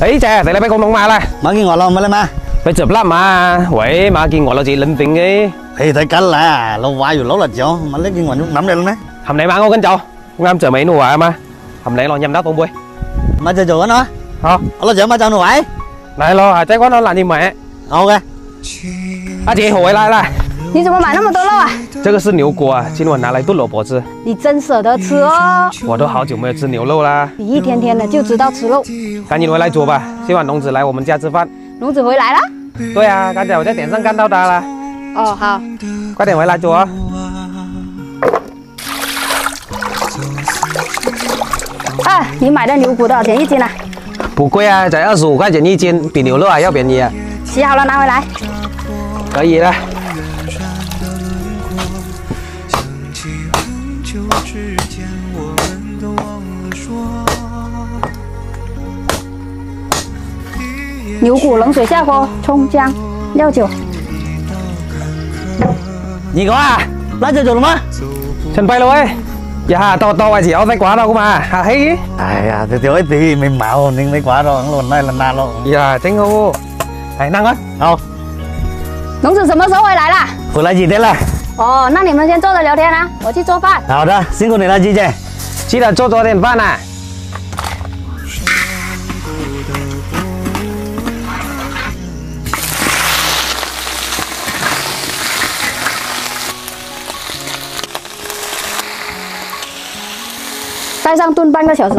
ấy chà tại là mấy con nông ma là má kia ngọt lòng mà lên mà bây chụp lắm mà vậy mà kia ngọt là chị linh tình ấy thì thấy cắn là lâu rồi lâu là chỗ mà lấy kia ngọt nắm đây luôn đấy hôm nay má ngon cánh cháu ngam chờ mấy nụ mà hôm nay lo nhầm đáp ông bui mà chờ chờ nó hả lo chờ mà chờ nụ ấy này lo à, chắc có nó là như mẹ ok à chị hồi lại lại 你怎么买那么多肉啊？这个是牛骨啊，今晚拿来炖萝卜吃。你真舍得吃哦！我都好久没有吃牛肉啦。你一天天的就知道吃肉，赶紧回来煮吧。今晚龙子来我们家吃饭。龙子回来了？对啊，刚才我在点上看到他了。哦，好，快点回来煮啊！啊，你买的牛骨多少钱一斤啊？不贵啊，才二十五块钱一斤，比牛肉还要便宜啊。洗好了，拿回来。可以了。久之前，我们都忘了说。牛骨冷水下锅，葱姜料酒。 Gì có à Lá chờ chỗ đúng không Chân bay rồi. Dạ, to to vậy chỉ áo tay quá đâu mà. Hà hay. À à Thì thì thì mình mạo Nên mấy quả rồi Lần này lần nào rồi Dạ, tránh hô. Này năng á. Không 龙子什么时候回来啦？ Hồi lại gì thế là 哦，那你们先坐着聊天啊，我去做饭。好的，辛苦你了，姐姐，记得做早点饭呐。盖上炖半个小时。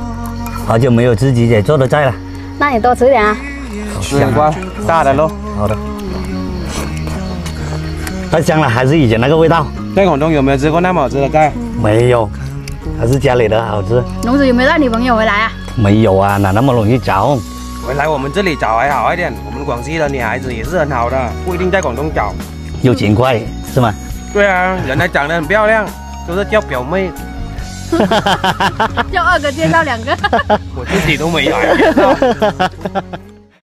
好久没有自己也做的菜了，那你多吃点啊。香瓜大的喽，好的。太香了，还是以前那个味道。在广东有没有吃过那么好吃的菜？没有，还是家里的好吃。龙子有没有带女朋友回来啊？没有啊，哪那么容易找？回来我们这里找还好一点，我们广西的女孩子也是很好的，不一定在广东找。有钱快是吗？对啊，人家长得很漂亮，都是叫表妹。叫 二哥介绍两个，我自己都没来。